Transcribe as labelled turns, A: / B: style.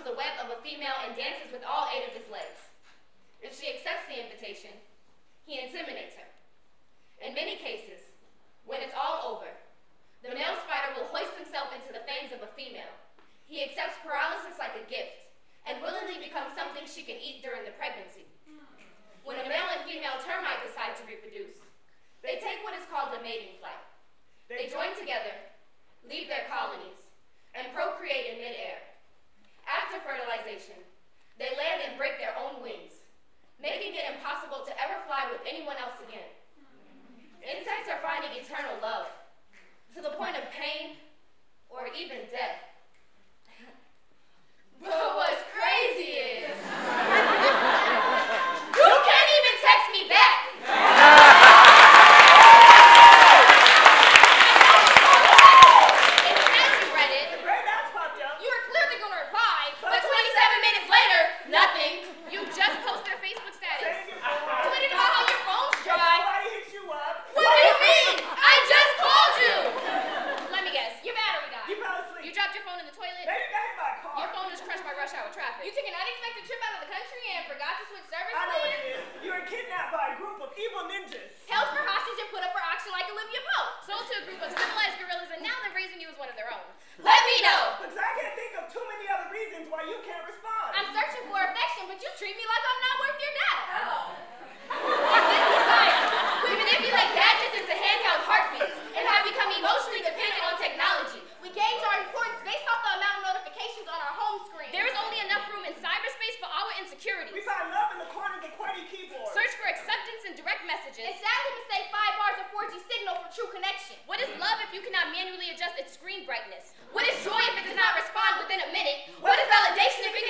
A: onto the web of a female and dances with all eight of his legs. If she accepts the invitation, he inseminates her. In many cases, when it's all over, the male spider will hoist himself into the fangs of a female. He accepts paralysis like a gift and willingly becomes something she can eat during the pregnancy. When a male and female termite decide to reproduce, they take what is called a mating flight. They join together, leave their colonies, and procreate in midair. After fertilization, they land and break their own wings, making it impossible to ever fly with anyone else again. Insects are finding eternal love, to the point of pain or even death. but what's crazy is, you can't even text me back. And as you read it,
B: The gray dots popped up.
C: You were clearly gonna reply,
A: but 27 minutes later, nothing.
C: you just post their Facebook status.
B: Thank you for watching.
C: Tweeted about how your phone's dry.
B: Nobody hit you up.
A: What do you mean? I just called you.
C: Let me guess, your battery died.
B: You fell asleep.
C: You dropped your phone in the toilet.
B: Maybe got hit by car.
C: Your phone was crushed by rush hour traffic. You took an unexpected trip out of the country and forgot to switch service
B: I know what it is. You were kidnapped by a group of evil ninjas.
C: Held for hostage and put up for auction like Olivia Pope. Sold to a group of civilized gorillas and now they're raising you as one of their own.
A: Let me know.
B: Because I can't think of too many other reasons why you can't respond.
C: I'm searching for affection, but you treat me like I'm not worth your data. In this society,
A: We manipulate gadgets into handheld heartbeats and have become emotionally dependent on technology.
C: we gauge our importance based off the amount of notifications on our home screen.
D: There is only enough room in cyberspace for our insecurities.
B: we find love in the corners of the QWERTY keyboards.
D: Search for acceptance in direct messages.
C: and sadly mistake five bars of 4G signal for true connection.
D: What is love if you cannot manually adjust its screen brightness? What is joy if it does not respond within a minute?
A: What is validation if it